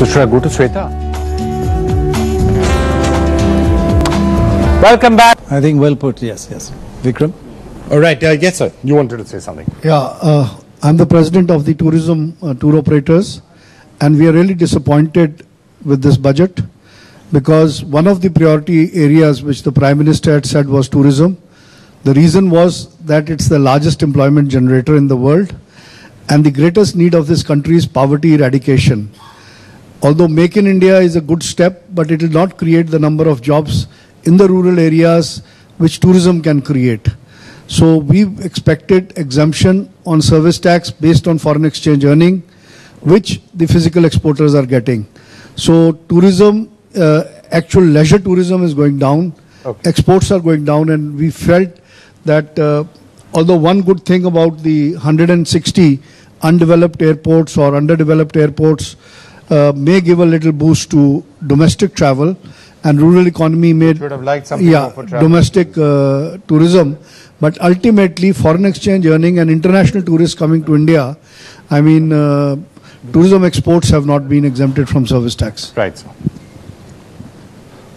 So should I go to Sweta? Welcome back. I think well put. Yes, yes. Vikram. All right. Uh, yes, sir. You wanted to say something. Yeah, uh, I'm the president of the tourism uh, tour operators, and we are really disappointed with this budget because one of the priority areas which the prime minister had said was tourism. The reason was that it's the largest employment generator in the world, and the greatest need of this country is poverty eradication. Although Make in India is a good step, but it will not create the number of jobs in the rural areas which tourism can create. So we expected exemption on service tax based on foreign exchange earning, which the physical exporters are getting. So tourism, uh, actual leisure tourism is going down, Okay. exports are going down, and we felt that uh, although one good thing about the 160 undeveloped airports or underdeveloped airports uh, may give a little boost to domestic travel and rural economy would have liked something yeah for domestic uh, tourism but ultimately foreign exchange earning and international tourists coming to india i mean uh, tourism exports have not been exempted from service tax Right, sir.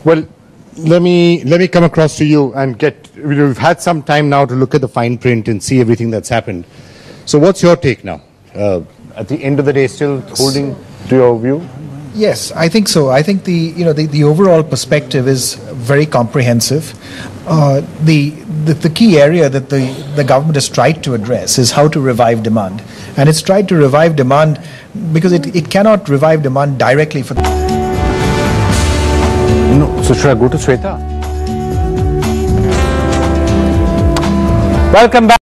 Well, let me let me come across to you and get. We've had some time now to look at the fine print and see everything that's happened. So, what's your take now? Uh, at the end of the day, still holding to your view? Yes, I think so. I think the you know the, the overall perspective is very comprehensive. Uh, the, the the key area that the the government has tried to address is how to revive demand, and it's tried to revive demand because it, it cannot revive demand directly for. No. So, should I go to Sweta? Welcome back.